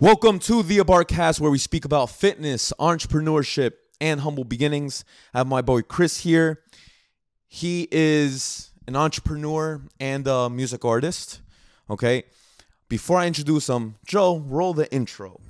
Welcome to the Abarcast, where we speak about fitness, entrepreneurship, and humble beginnings. I have my boy Chris here. He is an entrepreneur and a music artist. Okay. Before I introduce him, Joe, roll the intro.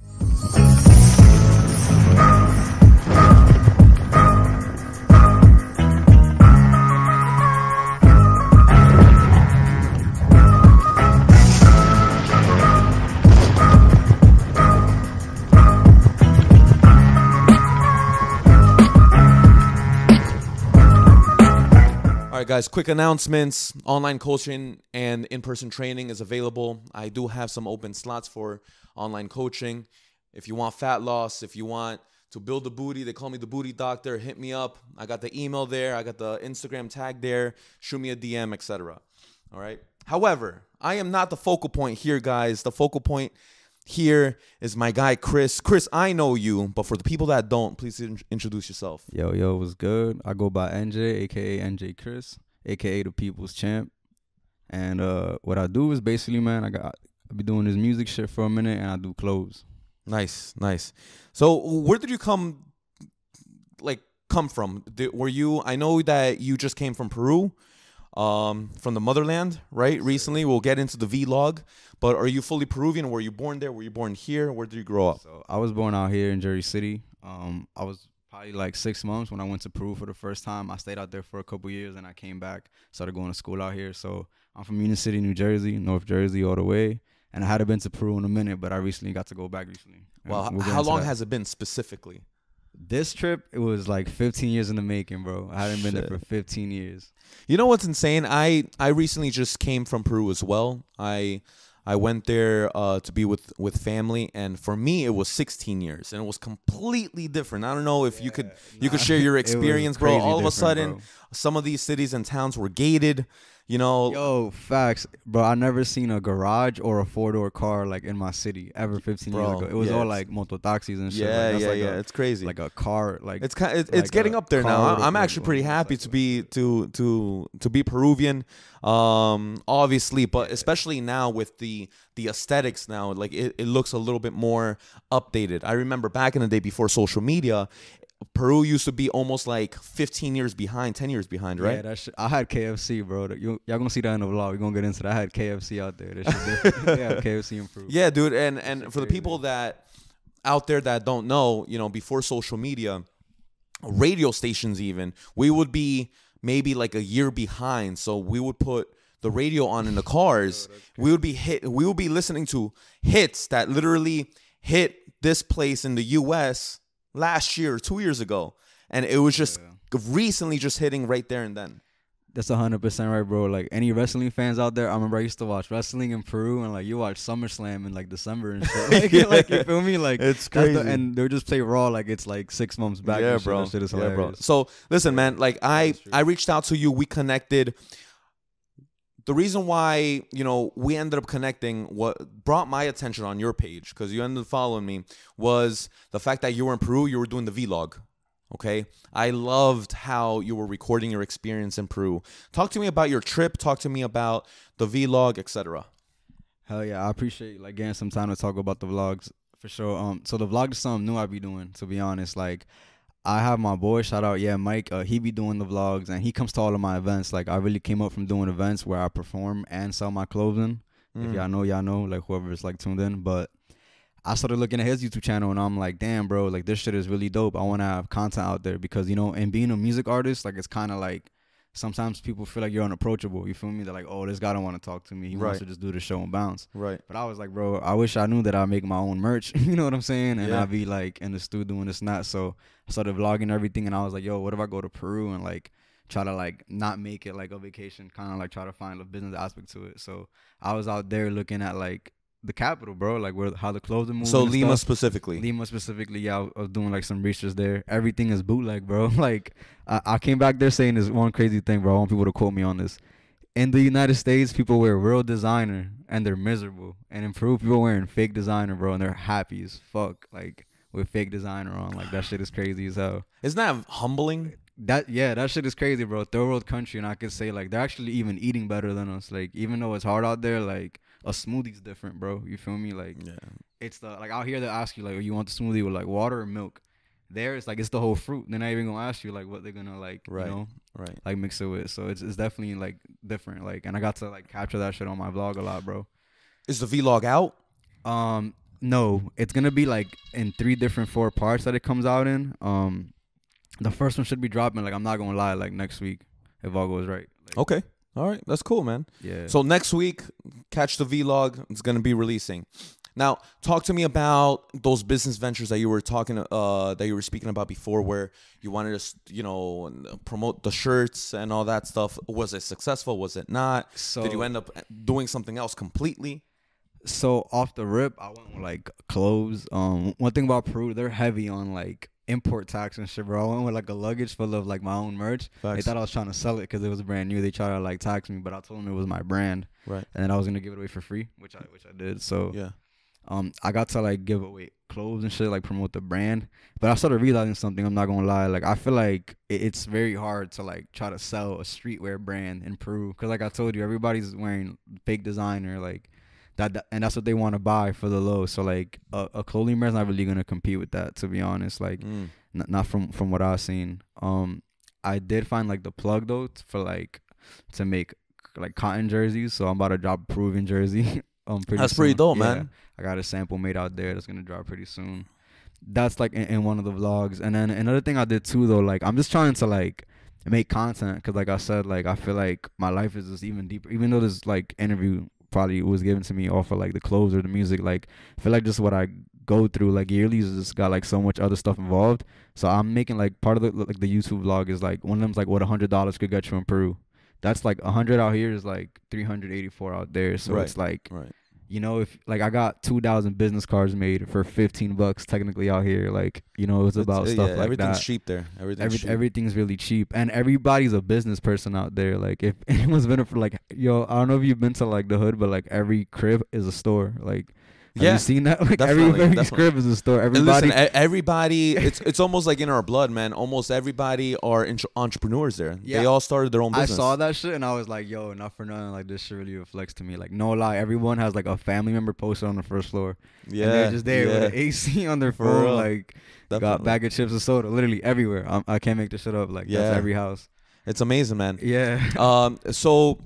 Guys, quick announcements. Online coaching and in person training is available. I do have some open slots for online coaching. If you want fat loss, if you want to build a booty, they call me the booty doctor. Hit me up. I got the email there, I got the Instagram tag there. Shoot me a DM, etc. All right. However, I am not the focal point here, guys. The focal point here is my guy Chris. Chris, I know you, but for the people that don't, please in- introduce yourself. Yo, yo, what's good? I go by Enjae, aka Enjae Chris, aka the People's Champ. And uh what I do is basically, man, I got I be doing this music shit for a minute and I do clothes. Nice, nice. So, where did you come, like, come from? Did, were you? I know that you just came from Peru, um, from the motherland, right? Recently, we'll get into the vlog. But are you fully Peruvian? Were you born there? Were you born here? Where did you grow up? So I was born out here in Jersey City. Um I was probably like six months when I went to Peru for the first time. I stayed out there for a couple years and I came back, started going to school out here. So I'm from Union City, New Jersey, North Jersey all the way. And I hadn't been to Peru in a minute, but I recently got to go back recently. Well, we'll how long has it been specifically? This trip, it was like 15 years in the making, bro. I hadn't been there for 15 years. You know what's insane? I I recently just came from Peru as well. I I went there uh, to be with with family, and for me it was 16 years, and it was completely different. I don't know if you could you could share your experience, bro. All of a sudden, bro. Some of these cities and towns were gated. You know, Yo, facts, bro. I never seen a garage or a four door car like in my city ever 15 Bro, years ago. It was yeah, all it's- like mototaxis and shit. yeah, like, that's yeah, like yeah. A, it's crazy. like a car, like it's kind, it's, it's like getting up there now. I'm actually pretty happy to be to to to be Peruvian, um, obviously, but especially now with the the aesthetics now, like it, it looks a little bit more updated. I remember back in the day before social media, Peru used to be almost like 15 years behind, 10 years behind, right? Yeah, that shit. I had KFC, bro. You, y'all gonna see that in the vlog. We're gonna get into that. I had KFC out there. That shit different. yeah, KFC in Peru. Yeah, dude, and and for the people that out there that don't know, you know, before social media, radio stations even, we would be maybe like a year behind. So we would put the radio on in the cars. we would be hit we would be listening to hits that literally hit this place in the US last year, 2 years ago. And it was just recently just hitting right there and then. That's hundred percent right, bro. Like any wrestling fans out there, I remember I used to watch wrestling in Peru, and like you watch SummerSlam in like December and shit. Like, Yeah. like you feel me? Like It's that's the- crazy. and they would just play Raw like it's like six months back. yeah, and shit. bro. That shit is yeah, bro. So listen, man. Like I, I reached out to you. We connected. The reason why you know we ended up connecting, what brought my attention on your page, because you ended up following me, was the fact that you were in Peru. You were doing the vlog. Okay, I loved how you were recording your experience in Peru. Talk to me about your trip. Talk to me about the vlog, etc. Hell yeah, I appreciate like getting some time to talk about the vlogs for sure. Um, so the vlog is something new I be doing. To be honest, like I have my boy, shout out, yeah, Mike. Uh, he be doing the vlogs and he comes to all of my events. Like I really came up from doing events where I perform and sell my clothing. Mm. If y'all know, y'all know. Like whoever's like tuned in, but. I started looking at his YouTube channel and I'm like, damn, bro, like this shit is really dope. I want to have content out there because, you know, and being a music artist, like it's kind of like sometimes people feel like you're unapproachable. You feel me? They're like, oh, this guy don't want to talk to me. He Right. wants to just do the show and bounce. Right. But I was like, bro, I wish I knew that I make my own merch. you know what I'm saying? And Yeah. I'd be like in the studio doing this and that. So I started vlogging everything, and I was like, yo, what if I go to Peru and like try to like not make it like a vacation, kind of like try to find a business aspect to it. So I was out there looking at like the capital, bro, like where how the clothing moves. So Lima stuff. specifically. Lima specifically, yeah, I was- I was doing like some research there. Everything is bootleg, bro. like I, I came back there saying this one crazy thing, bro. I want people to quote me on this. In the United States, people wear real designer and they're miserable. And in Peru, people wearing fake designer, bro, and they're happy as fuck. Like with fake designer on, like that shit is crazy as hell. Isn't that humbling? That yeah, that shit is crazy, bro. Third world country, and I could say like they're actually even eating better than us. Like even though it's hard out there, like a smoothie's different, bro. You feel me? Like Yeah. it's the like out here they ask you like, oh, you want the smoothie with like water or milk? There it's like it's the whole fruit. They're not even gonna ask you like what they're gonna like, Right. you know, Right. like mix it with. So it's it's definitely like different. Like, and I got to like capture that shit on my vlog a lot, bro. Is the vlog out? Um, no, it's gonna be like in three different four parts that it comes out in. Um, the first one should be dropping. Like, I'm not gonna lie, like next week if all goes right. Like, Okay. All right. That's cool, man. yeah. So next week, catch the vlog. It's gonna be releasing. Now, talk to me about those business ventures that you were talking, uh, that you were speaking about before, where you wanted to, you know, promote the shirts and all that stuff. Was it successful? Was it not? so Did you end up doing something else completely? So off the rip, I went with like clothes. Um, one thing about Peru, they're heavy on like import tax and shit, bro. I went with like a luggage full of like my own merch. They thought I was trying to sell it because it was brand new. They tried to like tax me, but I told them it was my brand, Right. and then I was gonna give it away for free, which I which I did. So Yeah. um, I got to like give away clothes and shit, like promote the brand. But I started realizing something. I'm not gonna lie. Like I feel like it, it's very hard to like try to sell a streetwear brand in Peru because, like I told you, everybody's wearing fake designer, like that, that- and that's what they want to buy for the low. So like a, a clothing brand's not really gonna compete with that, to be honest. Like Mm. n- not from from what I've seen. Um, I did find like the plug though t- for like to make like cotton jerseys. So I'm about to drop a Peruvian jersey. um, pretty That's pretty dope, Yeah. man. I got a sample made out there that's gonna drop pretty soon. That's like in, in one of the vlogs, and then another thing I did too though, like I'm just trying to like make content because like I said, like I feel like my life is just even deeper. Even though this like interview probably was given to me off of like the clothes or the music, like I feel like just what I go through like yearly just got like so much other stuff involved. So I'm making like part of the like the YouTube vlog is like one of them's like what a hundred dollars could get you in Peru. That's like a hundred out here is like three hundred eighty four out there. So Right. it's like Right. You know, if like I got two thousand business cards made for fifteen bucks technically out here, like you know, it's about It's- stuff yeah, like everything's that. cheap there. Everything's Every, cheap. everything's really cheap, and everybody's a business person out there. Like if anyone's been for like yo, I don't know if you've been to like the hood, but like every crib is a store. Like Yeah, you seen that? Like every definitely, every definitely. crib is a store. Everybody. listen, everybody, it's it's almost like in our blood, man. Almost everybody are entre- entrepreneurs there. Yeah. They all started their own I saw that shit and I was like, yo, not for nothing. Like this shit really reflects to me. Like no lie, everyone has like a family member posted on the first floor. Yeah, and they're just there yeah, with an AC on their For phone, real. like got bag of chips and soda, literally everywhere. I'm, I can't make this shit up. Like Yeah. that's every house. It's amazing, man. Yeah. Um, so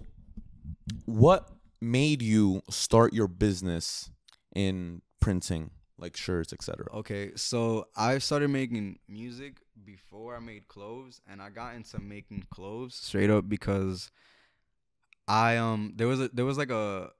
what made you start your business in printing, like shirts, etc.? okay, so I started making music before I made clothes, and I got into making clothes straight up because I um there was a there was like a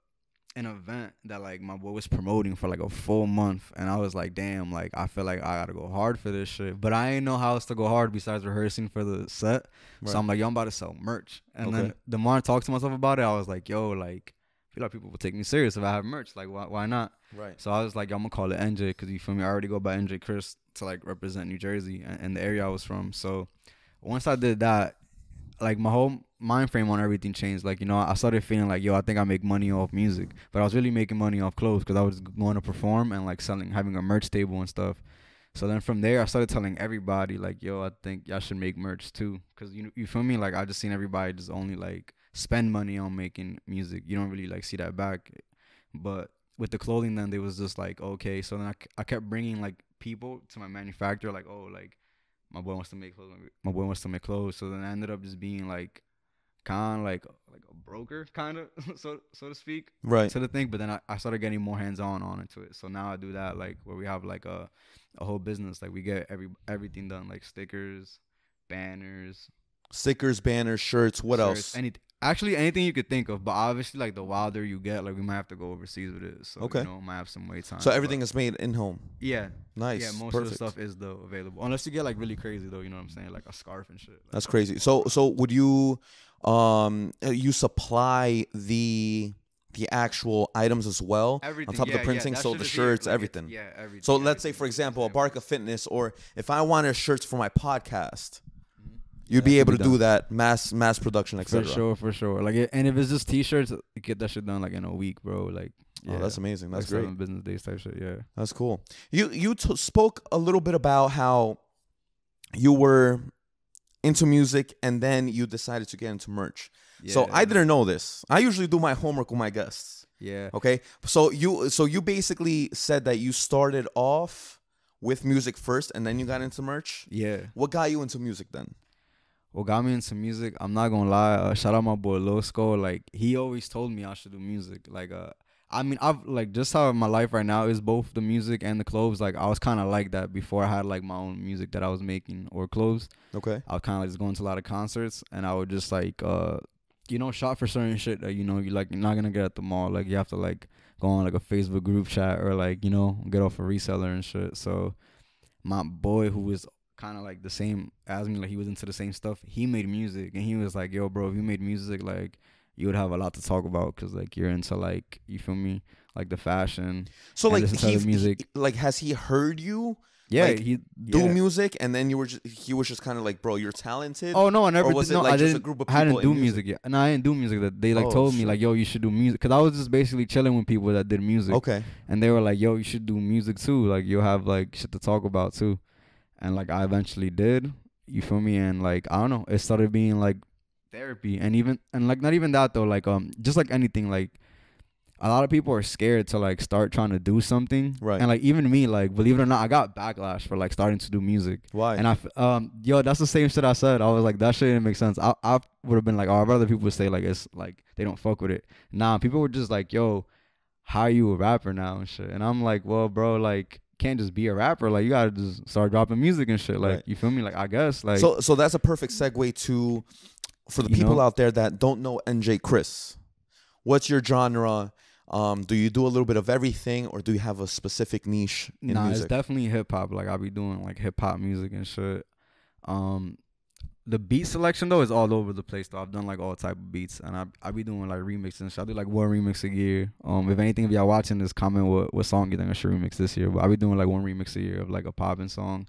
an event that like my boy was promoting for like a full month and I was like damn like I feel like I gotta go hard for this shit but I ain't know how else to go hard besides rehearsing for the set so I'm like yo I'm about to sell merch and then the more I talked to myself about it I was like yo like feel like people will take me serious if I have merch like why, why not right. so I was like, I'm gonna call it NJ because you feel me. I already go by Enjae Chris to like represent New Jersey and, and the area I was from. So once I did that, like my whole mind frame on everything changed. Like you know, I started feeling like, yo, I think I make money off music, but I was really making money off clothes because I was going to perform and like selling, having a merch table and stuff. So then from there, I started telling everybody like, yo, I think y'all should make merch too, cause you you feel me? Like I just seen everybody just only like spend money on making music. You don't really like see that back, but with the clothing then they was just like okay. So then I, I kept bringing like people to my manufacturer like oh like my boy wants to make clothes my boy wants to make clothes. So then I ended up just being like kind of like like a broker kind of so so to speak Right. to the thing. But then I, I started getting more hands on on into it. So now I do that like where we have like a a whole business. Like we get every everything done like stickers banners Stickers, banners, shirts. What shirts, else? Anything. Actually, anything you could think of, but obviously, like the wilder you get, like we might have to go overseas with it. So Okay. you know, might have some wait time. So but- everything is made in home. yeah, Nice. yeah. Most Perfect. of the stuff is though available, unless you get like really crazy though. You know what I'm saying? Like a scarf and shit. Like, That's crazy. So so would you um uh, you supply the the actual items as well everything. on top yeah, of the printing? Yeah, so the shirts, like, everything. Yeah, everything. So let's say, for example, Abarca Fitness, or if I wanted shirts for my podcast. You'd be able be to done. do that mass mass production, etc. For sure, for sure. Like, it- and if it's just t-shirts, you get that shit done like in a week, bro. Like, yeah, Oh, that's amazing. That's like great. business days type shit. Yeah. That's cool. You you t- spoke a little bit about how you were into music and then you decided to get into merch. Yeah. So I didn't know this. I usually do my homework with my guests. Yeah. Okay, so you so you basically said that you started off with music first, and then you got into merch. Yeah. What got you into music then? What got me into music? I'm not gonna lie. Uh, shout out my boy Losco. Like he always told me I should do music. Like uh, I mean, I've like just how my life right now is both the music and the clothes. Like I was kind of like that before I had like my own music that I was making or clothes. Okay. I was kind of like just going to a lot of concerts, and I would just like uh, you know, shop for certain shit that you know you like you're not gonna get at the mall. Like you have to like go on like a Facebook group chat or like you know get off a reseller and shit. So my boy who was kind of like the same as me, like he was into the same stuff. He made music, and he was like, "Yo, bro, if you made music, like." You would have a lot to talk about because like you're into like you feel me like the fashion. So like he, music. he- like has he heard you Yeah, Like, he do yeah. music, and then you were just, he was just kind of like, bro, you're talented. Oh no, I never. Was did, it no, like I just a didn't. group of I hadn't do in music yet, and I didn't do music. That they like Oh, told me like, yo, you should do music, because I was just basically chilling with people that did music, Okay. and they were like, yo, you should do music too. Like you'll have like shit to talk about too, and like I eventually did. You feel me? And like I don't know, it started being like therapy, and even and like not even that though. Like um, just like anything, like a lot of people are scared to like start trying to do something, Right. And like even me, like believe it or not, I got backlash for like starting to do music. Why? And I, um, yo, that's the same shit I said. I was like, that shit didn't make sense. I, I would have been like, oh, I'd rather people say like it's like they don't fuck with it. Nah, people were just like, yo, how are you a rapper now and shit? And I'm like, well, bro, like, can't just be a rapper. Like, you gotta just start dropping music and shit. Like, Right. you feel me? Like, I guess, like, so so that's a perfect segue to for the people know? out there that don't know Enjae Chris. What's your genre? Um, do you do a little bit of everything, or do you have a specific niche in nah, music? it's definitely hip hop. Like, I be doing like hip hop music and shit. Um, the beat selection though is all over the place though. I've done like all type of beats and I I be doing like remixes and shit. I do like one remix a year. Um if anything if y'all watching this comment what what song you think I should remix this year. But I be doing like one remix a year of like a popping song.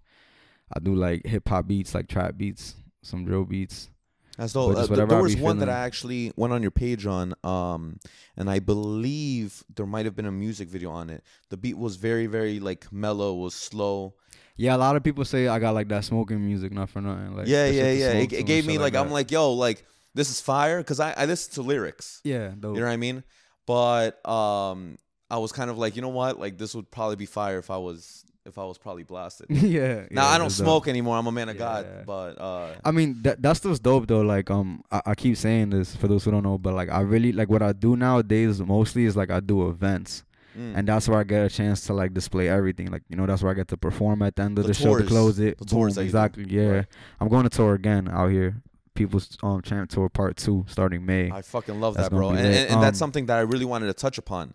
I do like hip hop beats, like trap beats, some drill beats. As though uh, th- there was one that I actually went on your page on, um, and I believe there might have been a music video on it. The beat was very, very like mellow, was slow. Yeah, a lot of people say I got like that smoking music, not for nothing. Like yeah, yeah, yeah. It, it gave me like, I'm like, yo, like this is fire, cause I I listen to lyrics. Yeah, dope. You know what I mean? But um, I was kind of like, you know what? Like this would probably be fire if I was if I was probably blasted. yeah. now yeah, I don't that's dope. smoke anymore. I'm a man of God. Yeah. But uh, I mean, that that's just dope though. Like, um, I, I keep saying this for those who don't know, but like, I really like what I do nowadays. Mostly is like I do events, mm. and that's where I get a chance to like display everything. Like, you know, that's where I get to perform at the end of The the, show to close it. The tours Boom, that you do. exactly. Yeah, Right. I'm going to tour again out here. People's um champ tour part two starting May. I fucking love That's that, bro. And, and, and that's Um, something that I really wanted to touch upon.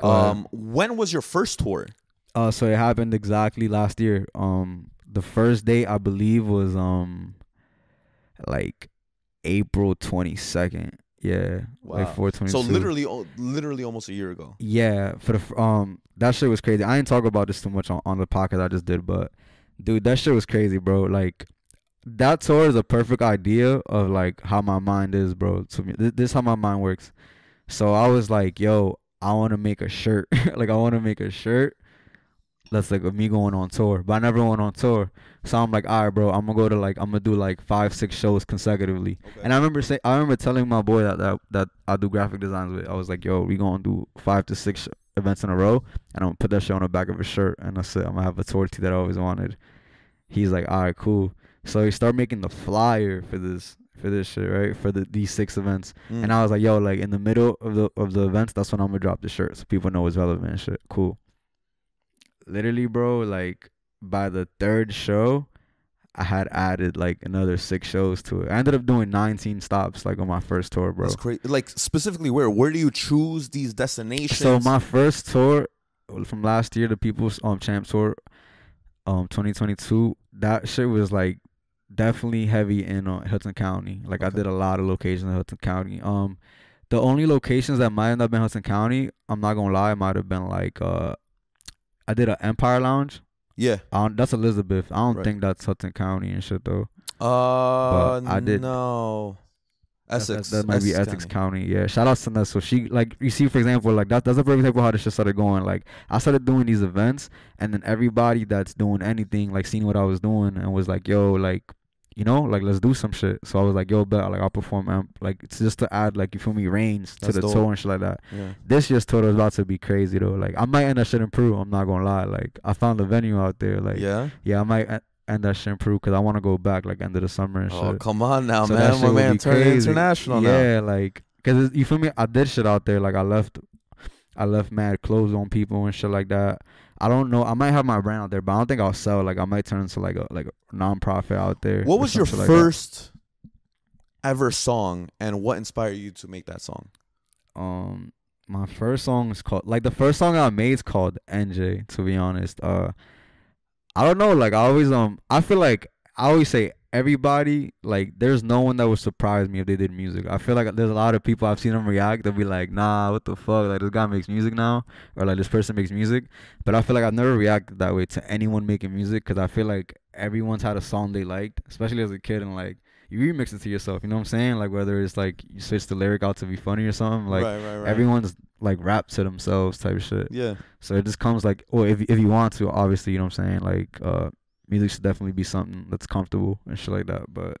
Um, when was your first tour? Uh, so it happened exactly last year. Um, the first day I believe was um, like April twenty second. Yeah, Wow. like four twenty. So literally, literally almost a year ago. Yeah, for the um, that shit was crazy. I didn't talk about this too much on, on the podcast I just did, but dude, that shit was crazy, bro. Like that tour is a perfect idea of like how my mind is, bro. To me, this, this is how my mind works. So I was like, yo, I want to make a shirt. like I want to make a shirt that's like me going on tour, but I never went on tour. So I'm like, all right, bro, I'm gonna go to like I'm gonna do like five, six shows consecutively. And I remember say I remember telling my boy that that, that I do graphic designs with. I was like, yo, we gonna do five to six events in a row, and I'm gonna put that shit on the back of a shirt, and I said I'm gonna have a tour that I always wanted. He's like, all right, cool. So he started making the flyer for this for this shit, right? For the these six events, Mm. and I was like, yo, like in the middle of the of the events, that's when I'm gonna drop the shirt, so people know it's relevant and shit. Cool. Literally, bro, like by the third show, I had added like another six shows to it. I ended up doing 19 stops like on my first tour, bro. That's crazy. Like specifically, where where do you choose these destinations? So my first tour from last year, the People's um Champ Tour, um 2022, that shit was like definitely heavy in uh, Hudson County. Like I did a lot of locations in Hudson County. Um, the only locations that might end up in Hudson County, I'm not gonna lie, might have been like uh, I did an Empire Lounge. Yeah. That's Elizabeth. I don't Right. think that's Hudson County and shit though. Uh, I did- no. Essex. That, that might be Essex Essex County. County. Yeah. Shout out to Ness. So she like you see, for example, like that that's a perfect example how this shit started going. Like I started doing these events and then everybody that's doing anything, like seeing what I was doing and was like, yo, like you know, like let's do some shit. So I was like, yo, bet like I'll perform amp, like it's just to add like you feel me range to the dope. toe and shit like that. Yeah. This year's tour is about to be crazy though. Like I might end that shit in Peru. I'm not gonna lie. Like I found a venue out there. Like yeah, yeah. I might end that shit in Peru because I want to go back like end of the summer and shit. Oh, shit. come on now, So man. My man crazy. international now. Yeah, like cause it's, you feel me. I did shit out there. Like I left, I left mad clothes on people and shit like that. I don't know. I might have my brand out there, but I don't think I'll sell. Like I might turn into like a like a non-profit out there. What was your like that. first ever song, and what inspired you to make that song? um my first song is called like the first song I made is called NJ to be honest. Uh I don't know, like I always um I feel like I always say everybody like there's no one that would surprise me if they did music. I feel like there's a lot of people I've seen them react, they'll be like, nah, what the fuck? Like this guy makes music now or like this person makes music. But I feel like I've never reacted that way to anyone making music because I feel like everyone's had a song they liked, especially as a kid and like you remix it to yourself, you know what I'm saying? Like whether it's like you switch the lyric out to be funny or something, like right, right, right. everyone's like rap to themselves type shit. Yeah. So it just comes like, well, if if you want to, obviously, you know what I'm saying. Like, uh, music should definitely be something that's comfortable and shit like that. But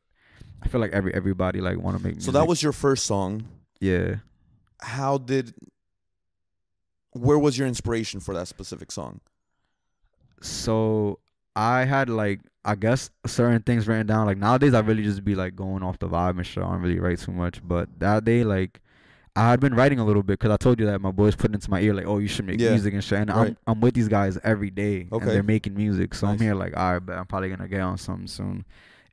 I feel like every everybody like want to make. Music. So that was your first song. yeah. How did? Where was your inspiration for that specific song? So I had like I guess certain things written down. Like nowadays, I really just be like going off the vibe and shit. I don't really write too much. But that day, like. I had been writing a little bit because I told you that my boys put it into my ear like, oh, you should make Yeah. music and shit. And Right. I'm I'm with these guys every day, Okay. and they're making music. So I'm here like, all right, but I'm probably gonna get on something soon.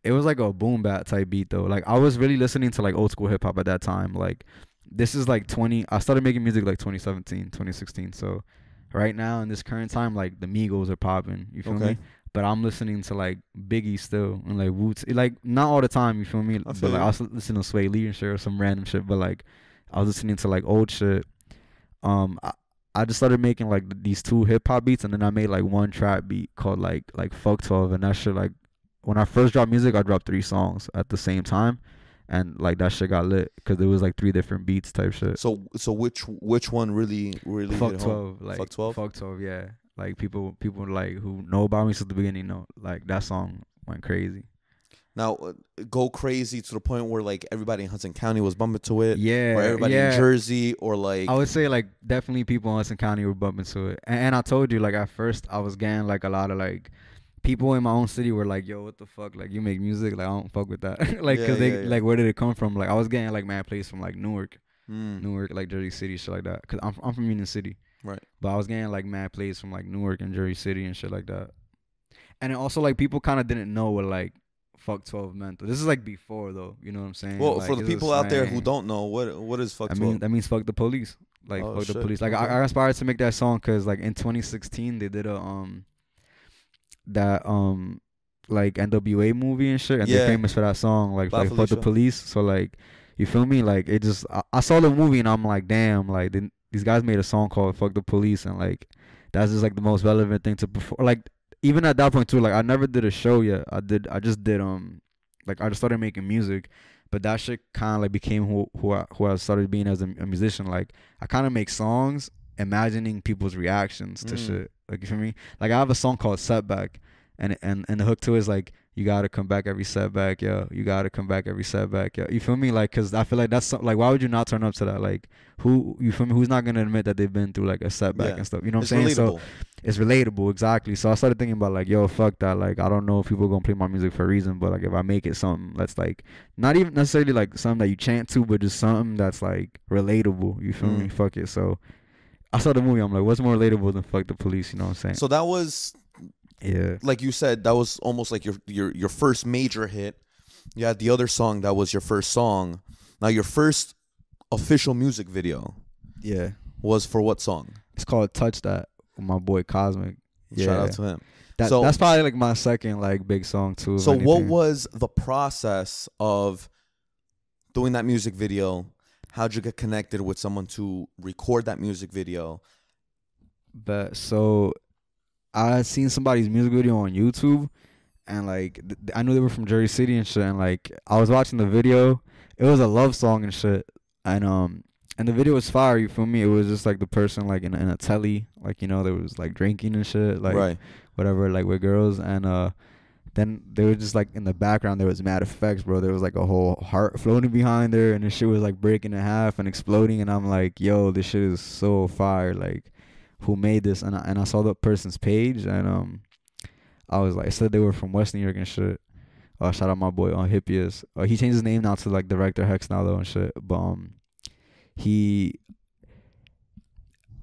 It was like a boom bap type beat though. Like I was really listening to like old school hip hop at that time. Like this is like 20. I started making music like 2017, 2016. So right now in this current time, like the Migos are popping. You feel Okay. me? But I'm listening to like Biggie still and like Woods. Like not all the time. You feel me? I but like you. I was listening to Swae Lee and shit or some random shit. But like I was listening to like old shit. Um, I, I just started making like these two hip hop beats, and then I made like one trap beat called like like Fuck Twelve, and that shit like when I first dropped music, I dropped three songs at the same time, and like that shit got lit because it was like three different beats type shit. So so which which one really really Fuck twelve, like Fuck 12? Fuck twelve, yeah. Like people people like who know about me since the beginning know like that song went crazy. Now uh, go crazy to the point where like everybody in Hudson County was bumping to it, Yeah, or everybody yeah. in Jersey, or like I would say like definitely people in Hudson County were bumping to it, and, and I told you like at first I was getting like a lot of like people in my own city were like, "Yo, what the fuck? Like you make music? Like I don't fuck with that. like Yeah, cause they yeah, yeah. like where did it come from? Like I was getting like mad plays from like Newark, Mm, Newark, like Jersey City, shit like that. Cause I'm I'm from Union City, right. but I was getting like mad plays from like Newark and Jersey City and shit like that. And also like people kind of didn't know what like fuck twelve meant. This is like before though, you know what I'm saying? Well, Like, for the people out there who don't know, what what is fuck I 12? mean, that means fuck the police. Like Oh, fuck shit. the police. Like Okay. I, I aspired to make that song because like in 2016 they did a um that um like NWA movie and shit, and Yeah. they're famous for that song like Bad like fuck the police. So like you feel me? Like it just I, I saw the movie and I'm like damn like they, these guys made a song called fuck the police and like that's just like the most relevant thing to perform. Like even at that point too, like I never did a show yet. I did I just did um like I just started making music. But that shit kind of like became who who I, who I started being as a, a musician. Like I kind of make songs imagining people's reactions to Mm. shit. Like you feel me? Like I have a song called Setback, and and and the hook to it is like you gotta come back every setback, yo. You gotta come back every setback, yo. You feel me? Like, cause I feel like that's some, like why would you not turn up to that? Like who you feel me? Who's not gonna admit that they've been through like a setback Yeah. and stuff? You know what I'm saying? So it's relatable exactly so i started thinking about like yo fuck that like i don't know if people are gonna play my music for a reason but like if i make it something that's like not even necessarily like something that you chant to but just something that's like relatable you feel me Mm. fuck it so i saw the movie i'm like what's more relatable than fuck the police you know what i'm saying so that was yeah like you said, that was almost like your your your first major hit. You had the other song that was your first song. Now your first official music video yeah was for what song? it's called touch that with my boy cosmic yeah Shout out to him. that, so- that's probably like my second like big song too So what was the process of doing that music video? How'd you get connected with someone to record that music video? But so I seen somebody's music video on YouTube, and like th- I knew they were from Jersey City and shit. And like I was watching the video, it was a love song and shit. And um and the video was fire. You feel me? It was just like the person like in, in a telly, like you know, there was like drinking and shit, like right. whatever, like with girls. And uh then they were just like in the background there was mad effects, bro. There was like a whole heart floating behind there, and the shit was like breaking in half and exploding. And I'm like, yo, this shit is so fire. Like, who made this? And I, and I saw the person's page, and um, I was like, I said they were from West New York and shit. Uh, shout out my boy on uh, Hippias. Uh, he changed his name now to like Director Hex now though and shit. But um, he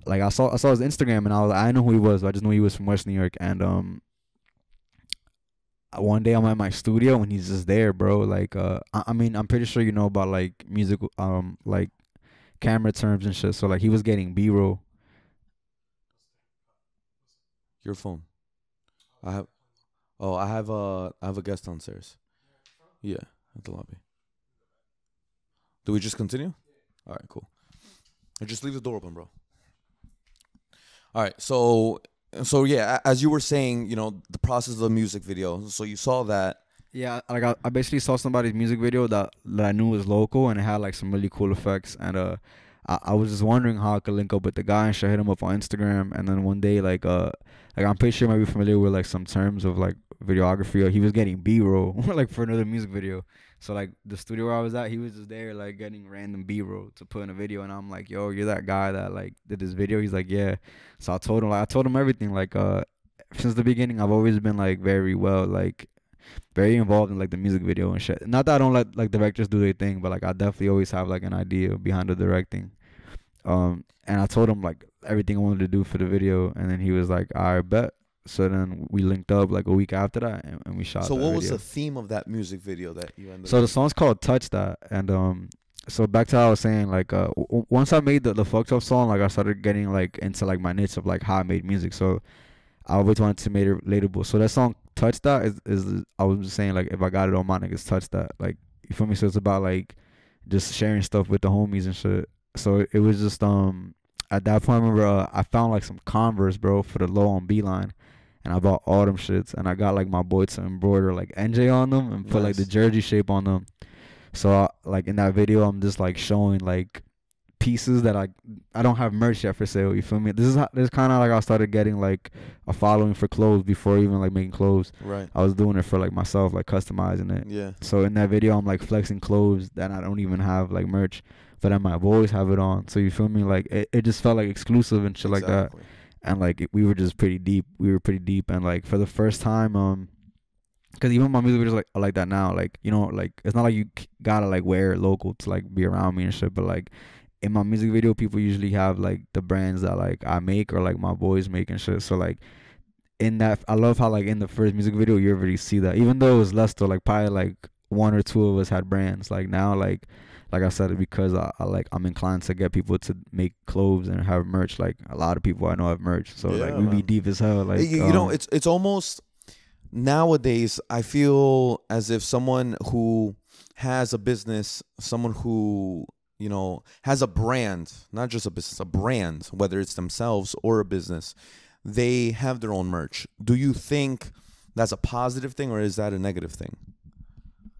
like I saw I saw his Instagram and I was like, I know who he was. I just knew he was from West New York. And um, one day I'm at my studio and he's just there, bro. Like uh, I, I mean I'm pretty sure you know about like music um like camera terms and shit. So like he was getting B roll. Your phone. I have. Oh, I have a I have a guest downstairs. Yeah, at the lobby. Do we just continue? All right, cool. And just leave the door open, bro. All right, so so yeah, as you were saying, you know, the process of the music video. So you saw that. Yeah, like I, I basically saw somebody's music video that that I knew was local and it had like some really cool effects and uh I, I was just wondering how I could link up with the guy and should hit him up on Instagram and then one day like uh like I'm pretty sure you might be familiar with like some terms of like videography or he was getting B roll like for another music video. So like the studio where I was at, he was just there like getting random B roll to put in a video and I'm like, Yo, you're that guy that like did this video? He's like, Yeah. So I told him like I told him everything. Like uh since the beginning I've always been like very well like very involved in like the music video and shit. Not that I don't let like directors do their thing, but like I definitely always have like an idea behind the directing. Um, and I told him like everything I wanted to do for the video, and then he was like, "I bet." So then we linked up like a week after that, and, and we shot. So what was the theme of that music video that you ended? So the song's called "Touch That," and um, so back to how I was saying, like, uh, w- once I made the the fucked up song, like I started getting like into like my niche of like how I made music. So I always wanted to make it relatable. So that song "Touch That" is is I was just saying like if I got it on my niggas, touch that. Like you feel me? So it's about like just sharing stuff with the homies and shit. So it was just um at that point, I remember uh, I found like some Converse, bro, for the low on Beeline. And I bought all them shits, and I got like my boy to embroider like NJ on them and put like the jersey shape on them. So I, like in that video, I'm just like showing like pieces that I I don't have merch yet for sale. You feel me? This is how, this is kind of like I started getting like a following for clothes before even like making clothes. right. I was doing it for like myself, like customizing it. Yeah. So in that video, I'm like flexing clothes that I don't even have like merch, but then my always have it on. So you feel me? Like it, it just felt like exclusive and shit like that Exactly. and like it- we were just pretty deep. We were pretty deep, and like for the first time, um, because even my music videos like are like that now. Like you know, like it's not like you gotta like wear local to like be around me and shit. But like in my music video, people usually have like the brands that like I make or like my boys make and shit. So like in that, I love how like in the first music video you already see that. Even though it was less though, like probably like one or two of us had brands. Like now, like like I said, because I, I like I'm inclined to get people to make clothes and have merch. Like a lot of people I know have merch, so like Yeah, we be deep as hell. Like you, you know, um, it's it's almost nowadays. I feel as if someone who has a business, someone who you know has a brand, not just a business, a brand, whether it's themselves or a business, they have their own merch. Do you think that's a positive thing or is that a negative thing?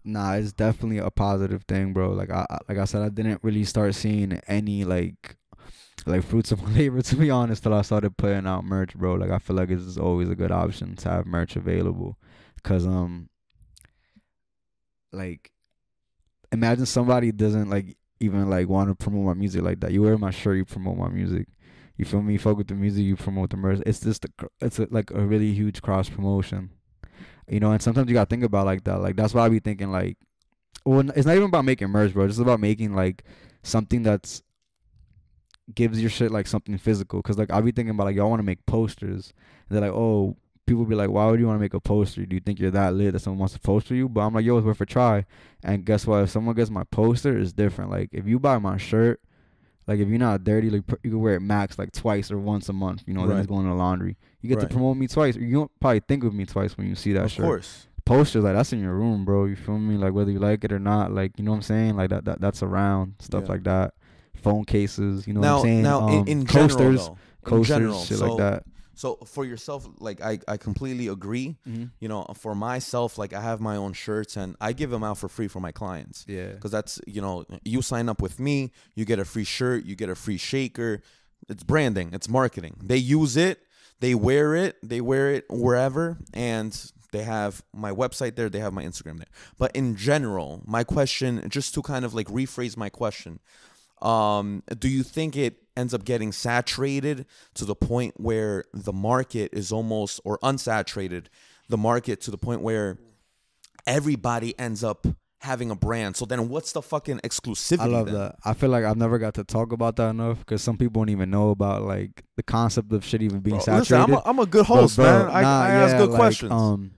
Nah, it's definitely a positive thing, bro. Like I like I said, I didn't really start seeing any like like fruits of my labor to be honest till I started putting out merch, bro. Like I feel like it's always a good option to have merch available, cause um like imagine somebody doesn't like even like want to promote my music like that. You wear my shirt, you promote my music. You feel me? Fuck with the music, you promote the merch. It's just it's a, like a really huge cross promotion you know and sometimes you gotta think about like that like that's why i be thinking like well it's not even about making merch bro it's about making like something that's gives your shit like something physical because like i'll be thinking about like y'all want to make posters they're like oh people be like why would you want to make a poster do you think you're that lit that someone wants to poster you but i'm like yo it's worth a try and guess what if someone gets my poster it's different like if you buy my shirt like if you're not dirty like you can wear it max like twice or once a month you know then it's going to the laundry you get Right. to promote me twice you don't probably think of me twice when you see that of shirt Of course. posters like that's in your room, bro. You feel me? Like whether you like it or not, like you know what I'm saying? Like that, that that's around stuff Yeah. like that. Phone cases, you know now, what I'm saying? now um, in, in coasters, general, though, in coasters, general, shit so, like that. So for yourself, like I, I completely agree. Mm-hmm. You know, for myself, like I have my own shirts and I give them out for free for my clients. Yeah, because that's you know you sign up with me you get a free shirt you get a free shaker it's branding it's marketing they use it they wear it they wear it wherever and They have my website there. They have my Instagram there. But in general, my question, just to kind of like rephrase my question, um, do you think it ends up getting saturated to the point where the market is almost or unsaturated the market to the point where everybody ends up having a brand. So then what's the fucking exclusivity? I love then? that. I feel like I've never got to talk about that enough because some people don't even know about like the concept of shit even being Bro, saturated. listen, I'm a, I'm a good host, bro, man. I, nah, I ask yeah, good like, questions. Um,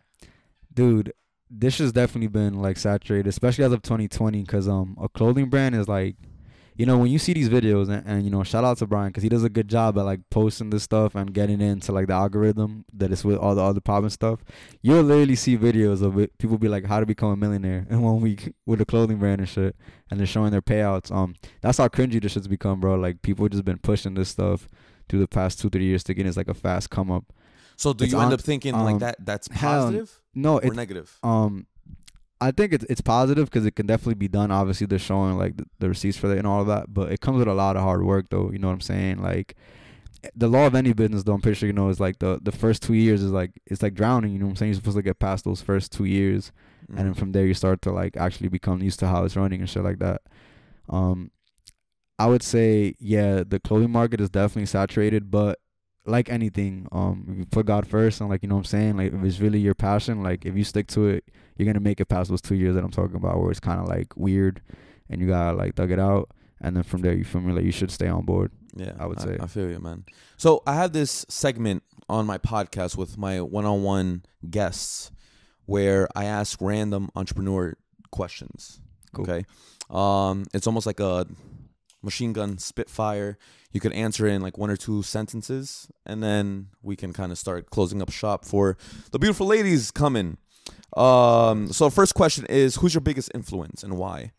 dude, this has definitely been like saturated, especially as of 2020, because um, a clothing brand is like, you know, when you see these videos, and, and you know, shout out to Brian because he does a good job at like posting this stuff and getting into like the algorithm that is with all the other pop and stuff. You'll literally see videos of it. People be like, "How to become a millionaire in one week with a clothing brand and shit," and they're showing their payouts. Um, that's how cringy this shit's become, bro. Like people just been pushing this stuff through the past two three years to get it's like a fast come up. So do It's you end on- up thinking like um, that that's hell, positive No, or it's negative? um I think it's it's positive because it can definitely be done. Obviously, they're showing like the, the receipts for that and all of that, but it comes with a lot of hard work, though. You know what I'm saying? Like the law of any business, though. I'm pretty sure you know is like the the first two years is like it's like drowning. You know what I'm saying? You're supposed to get past those first two years, and then Mm. from there you start to like actually become used to how it's running and shit like that. Um, I would say yeah, the clothing market is definitely saturated, but like anything, um, put God first and like you know what I'm saying, like if it's really your passion, like if you stick to it, you're gonna make it past those two years that I'm talking about, where it's kind of like weird, and you gotta like thug it out, and then from there you feel me like you should stay on board. Yeah, I would say. I feel you, man. So I have this segment on my podcast with my one-on-one guests where I ask random entrepreneur questions. Cool. Okay, um, it's almost like a machine gun spitfire. You could answer in like one or two sentences, and then we can kind of start closing up shop for the beautiful ladies coming. Um, so first question is, who's your biggest influence and why?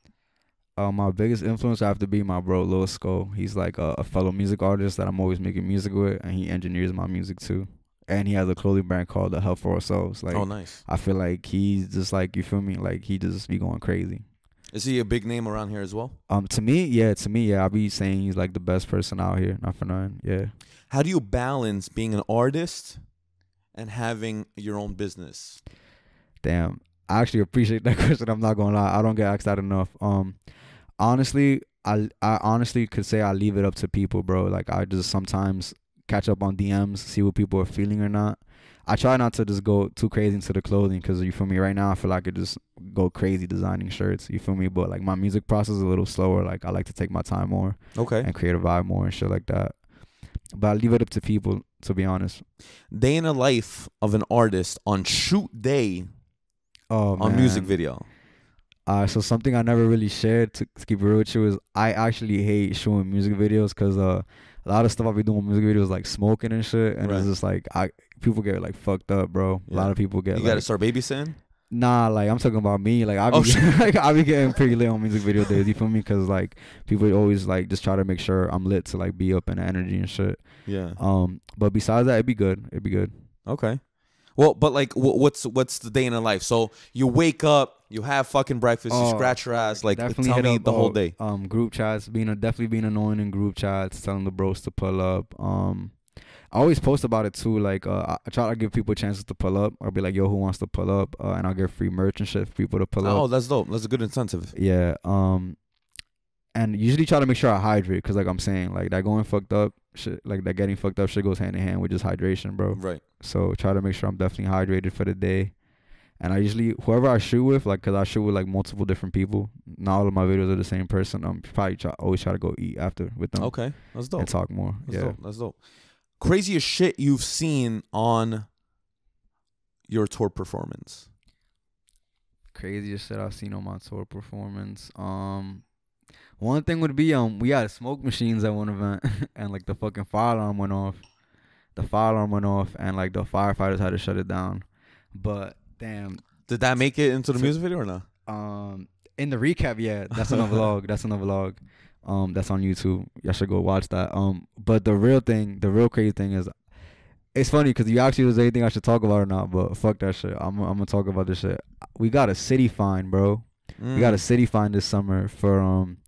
Uh, my biggest influence have to be my bro Lil Skull. He's like a, a fellow music artist that I'm always making music with, and he engineers my music too. And he has a clothing brand called The Health for Ourselves. Like oh, nice. I feel like he's just like you feel me, like he just be going crazy. Is he a big name around here as well? Um, to me, yeah, to me, yeah, I be saying he's like the best person out here. Not for nothing, yeah. How do you balance being an artist and having your own business? Damn, I actually appreciate that question. I'm not gonna lie, I don't get asked that enough. Um, honestly, I I honestly could say I leave it up to people, bro. Like I just sometimes catch up on DMs, see what people are feeling or not. I try not to just go too crazy into the clothing because you feel me. Right now, I feel like I could just go crazy designing shirts. You feel me? But like my music process is a little slower. Like I like to take my time more Okay. and create a vibe more and shit like that. But I leave it up to people, to be honest. Day in the life of an artist on shoot day Oh, on music video. Uh, so something I never really shared to, to keep it real with you is I actually hate showing music videos because uh, a lot of stuff I be doing with music videos like smoking and shit, and Right. it's just like I people get like fucked up, bro. A lot of people get You like, got to start babysitting. nah, like I'm talking about me. Like I be Oh, like I be getting pretty lit on music video days. You feel me? Because like people always like just try to make sure I'm lit to like be up in the energy and shit. Yeah. Um, but besides that, it'd be good. It'd be good. Okay. Well, but like, what's what's the day in the life? So you wake up, you have fucking breakfast, you Oh, scratch your ass. Like, definitely tell me up, the whole day. Um, group chats, being a, definitely being annoying in group chats, telling the bros to pull up. Um, I always post about it too. Like, uh, I, try to give people chances to pull up. I'll be like, yo, who wants to pull up? Uh, and I'll give free merch and shit for people to pull Oh, up. Oh, that's dope. That's a good incentive. Yeah. Um, and usually try to make sure I hydrate because, like I'm saying, like that going fucked up shit, like that getting fucked up shit goes hand in hand with just hydration, bro. Right. So try to make sure I'm definitely hydrated for the day. And I usually whoever I shoot with, like, cause I shoot with like multiple different people. Not all of my videos are the same person. I'm probably try, always try to go eat after with them Okay. That's dope. and talk more. That's yeah. dope. That's dope. Craziest shit you've seen on your tour performance. Craziest shit I've seen on my tour performance. Um, one thing would be um we had smoke machines at one event and like the fucking fire alarm went off. The fire alarm went off and like the firefighters had to shut it down. But damn, Did that make it into the So- music video or not? Um, in the recap, yeah, that's on a vlog. That's on a vlog. Um, that's on YouTube. Y'all should go watch that. Um, but the real thing, the real crazy thing is, it's funny because you actually was anything I should talk about or not. But fuck that shit. I'm I'm gonna talk about this shit. We got a city fine, bro. We got a Mm. city fine this summer for um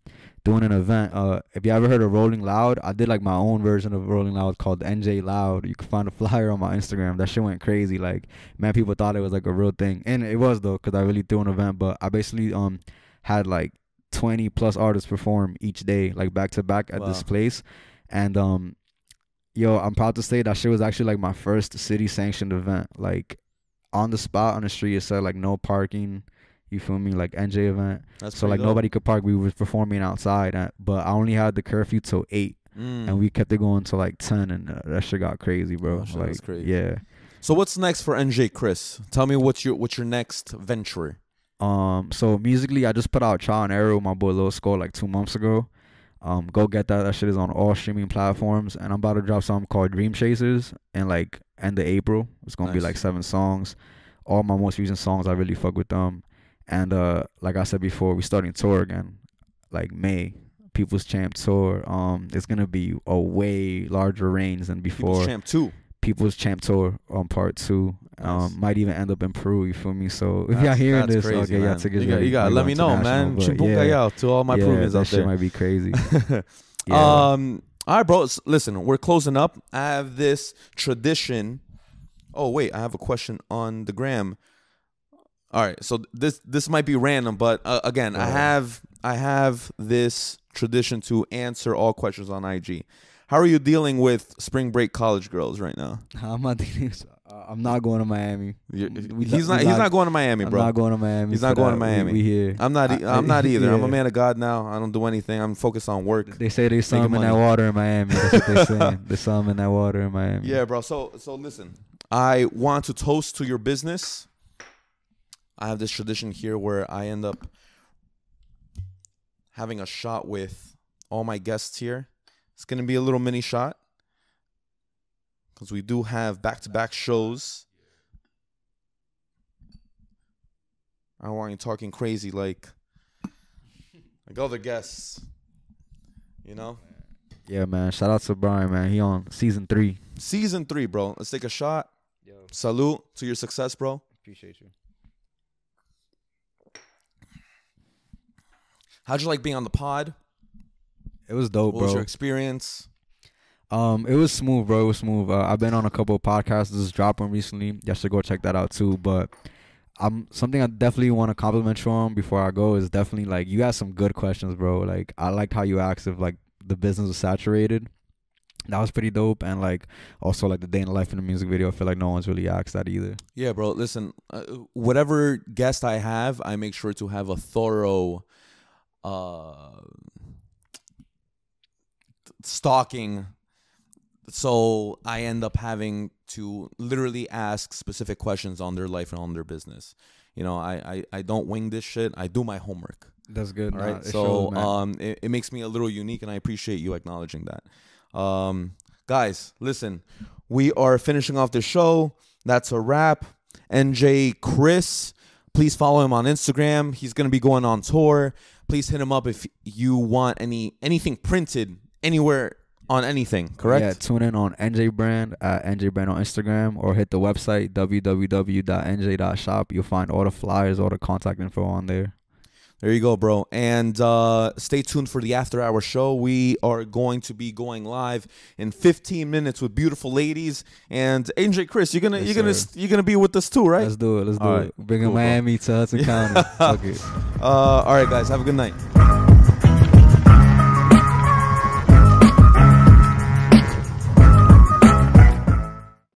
doing an event. Uh, if you ever heard of Rolling Loud, I did like my own version of Rolling Loud called NJ Loud. You can find a flyer on my Instagram. That shit went crazy. Like, man, people thought it was like a real thing, and it was though, cause I really threw an event. But I basically um had like 20 plus artists perform each day, like back to back at this place, and um. Yo, I'm proud to say that shit was actually like my first city sanctioned event. Like on the spot on the street, it said like no parking. You feel me? Like NJ event. That's So like dope. nobody could park. We was performing outside, uh, but I only had the curfew till eight, Mm. and we kept it going till like ten, and uh, that shit got crazy, bro. Oh, shit, like crazy. yeah. So what's next for Enjae Chris? Tell me what's your what's your next venture? Um. So musically, I just put out Trial and Error with my boy Lil Skull like two months ago. Um. Go get that. That shit is on all streaming platforms, and I'm about to drop something called Dream Chasers in like end of April. It's gonna be like seven songs. All my most recent songs, I really fuck with them. And uh, like I said before, we're starting tour again, like May. People's Champ tour. Um, it's gonna be a way larger range than People's before. Champ two. People's Champ tour on part two. Nice. Um, might even end up in Peru. You feel me? So if That's- y'all hearing this, crazy, okay, yeah, man. tickets you got, you got let me know, man. yeah, to all my yeah, Peruvians out shit there. might be crazy. yeah. Um. All right, bro. Listen, we're closing up. I have this tradition. Oh wait, I have a question on the gram. All right, so this this might be random, but uh, again, I have I have this tradition to answer all questions on IG. How are you dealing with spring break college girls right now? I'm not. thinking- uh, I'm not going to Miami. We he's not- not he's not- not going to Miami, bro. I'm not going to Miami. He's not going to that. We- Miami. We, here. I'm not. I- I'm not either. I'm a man of God now. I don't do anything. I'm focused on work. They say they saw him in that water in Miami. That's what they're saying. they saw him in that water in Miami. Yeah, bro. So so listen, I want to toast to your business. I have this tradition here where I end up having a shot with all my guests here. It's gonna be a little mini shot because we do have back-to-back shows. I don't want you talking crazy like like other guests. You know, Yeah, man. Shout out to Brian, man. He on season three. season three, bro. Let's take a shot. Yo, Salute to your success, bro. appreciate you. How'd you like being on the pod? It was dope, What was bro. your experience? Um, it was smooth, bro. It was smooth. Uh, I've been on a couple of podcasts. This is dropping recently. Y'all should go check that out too. But I'm something I definitely want to compliment you on before I go is definitely like you had some good questions, bro. Like I liked how you asked if like the business was saturated. That was pretty dope, and like also like the day in the life in the music video. I feel like no one's really asked that either. Yeah, bro. Listen, uh, whatever guest I have, I make sure to have a thorough uh, stalking. So I end up having to literally ask specific questions on their life and on their business. You know, I, I, I don't wing this shit. I do my homework. That's good. All right. So shows, um, it, it makes me a little unique, and I appreciate you acknowledging that. Um, guys, listen, we are finishing off the show. That's a wrap. Enjae Chris, please follow him on Instagram. He's gonna be going on tour. Please hit him up if you want any anything printed anywhere on anything. Correct. Yeah, tune in on Enjae Brand at Enjae Brand on Instagram or hit the website www.nj.shop. You'll find all the flyers, all the contact info on there. There you go, bro. And uh, stay tuned for the after hour show. We are going to be going live in 15 minutes with beautiful ladies. And Enjae Chris, you're gonna Yes, you're gonna you're gonna be with us too, right? Let's do it. Let's do All it. right. Bringing Cool, bro. Miami to Hudson County. Fuck it. Uh, all right, guys. Have a good night.